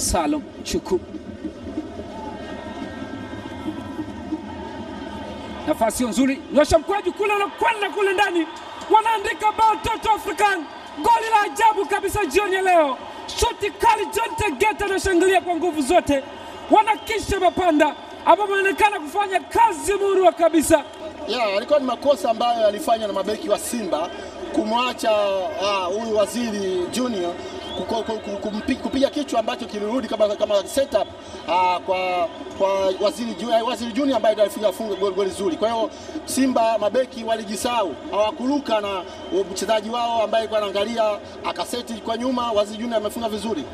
Salum Chuku. Nafasi nzuri, nyosha mkwaju kule, unakwenda kule ndani, wanaandika bao Toto African, goli la ajabu kabisa jioni ya leo. Shoti kali, John Tegeta anashangilia kwa nguvu zote, wanakisha mapanda ambapo anaonekana kufanya kazi murua kabisa. Ya, alikuwa ni makosa ambayo yalifanywa na mabeki wa Simba kumwacha huyu uh, Waziri Junior kupiga kichwa ambacho kilirudi kama, kama setup uh, kwa, kwa Waziri, eh, Waziri Junior ambaye ndiye alifunga funga goli goli zuri. Kwa hiyo Simba mabeki walijisahau, hawakuruka na mchezaji wao ambaye alikuwa anaangalia akaseti kwa nyuma. Waziri Junior amefunga vizuri.